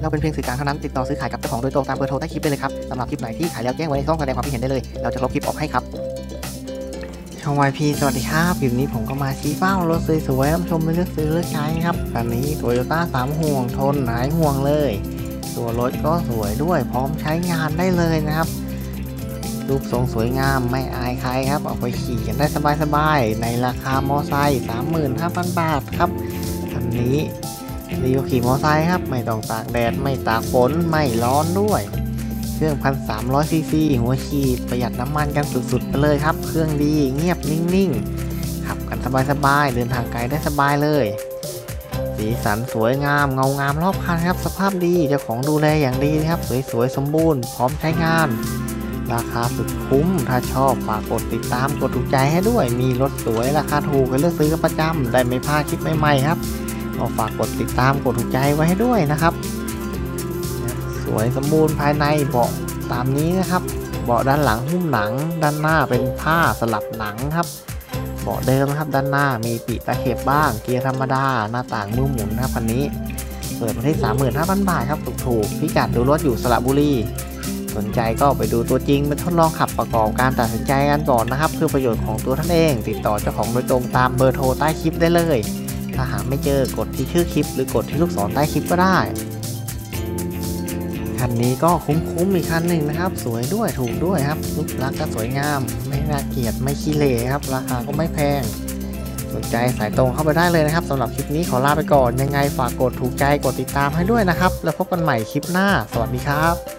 เราเป็นเพียงสื่อกลางเท่านั้นติดต่อซื้อขายกับเจ้าของโดยตรงตามเบอร์โทรใต้คลิปได้เลยครับสำหรับคลิปไหนที่ขายแล้วแจ้งไว้ในช่องแสดงความคิดเห็นได้เลยเราจะลบคลิปออกให้ครับช่องวายพีสวัสดีครับคลิปนี้ผมก็มาชี้เป้ารถสวยๆชมเลือกซื้อเลือกใช้ครับคันนี้โตโยต้าสามห่วงทนหายห่วงเลย ตัวรถก็สวยด้วยพร้อมใช้งานได้เลยนะครับรูปทรงสวยงามไม่อายใครครับเอาไปขี่กันได้สบายๆ ในราคามอไซค์35,000 บาทครับคันนี้ รีวิวขี่มอไซค์ครับ ไม่ต้องตากแดด ไม่ตากฝน ไม่ร้อนด้วย เครื่องพันสามร้อยซีซีหัวฉีดประหยัดน้ำมันกันสุดๆ ไปเลยครับ เครื่องดีเงียบนิ่งๆ ขับกันสบายๆ เดินทางไกลได้สบายเลย สีสันสวยงามเงางามรอบคันครับ สภาพดีเจ้าของดูแลอย่างดีครับ สวยๆ สมบูรณ์พร้อมใช้งาน ราคาสุดคุ้ม ถ้าชอบฝากกดติดตามกดถูกใจให้ด้วย มีรถสวยราคาถูกให้เลือกซื้อกันประจำได้ไม่พลาดคลิปใหม่ๆครับ ก็ฝากกดติดตามกดถูกใจไว้ให้ด้วยนะครับ สวยสมบูรณ์ภายในเบาะตามนี้นะครับ เบาะด้านหลังหุ้มหนัง ด้านหน้าเป็นผ้าสลับหนังครับ เบาะเดิมนะครับด้านหน้ามีปีตะเข็บบ้าง เกียร์ธรรมดา หน้าต่างมือหมุนนะครับคันนี้ เปิดมาที่ 35,000 บาทครับถูกๆพิกัดดูรถอยู่สระบุรีสนใจก็ไปดูตัวจริงไปทดลองขับประกอบการตัดสินใจกันก่อนนะครับ เพื่อประโยชน์ของตัวท่านเอง ติดต่อเจ้าของโดยตรงตามเบอร์โทรใต้คลิปได้เลย ถ้าหาไม่เจอกดที่ชื่อคลิป หรือกดที่ลูกศรใต้คลิปก็ได้ คันนี้ก็คุ้มๆอีกคันหนึ่งนะครับ สวยด้วยถูกด้วยครับรูปลักษณ์ก็สวยงาม ไม่น่าเกลียดไม่ขี้เหร่ครับ ราคาก็ไม่แพงสนใจสายตรงเข้าไปได้เลยนะครับสำหรับคลิปนี้ขอลาไปก่อนยังไงฝากกดถูกใจกดติดตามให้ด้วยนะครับ แล้วพบกันใหม่คลิปหน้า สวัสดีครับ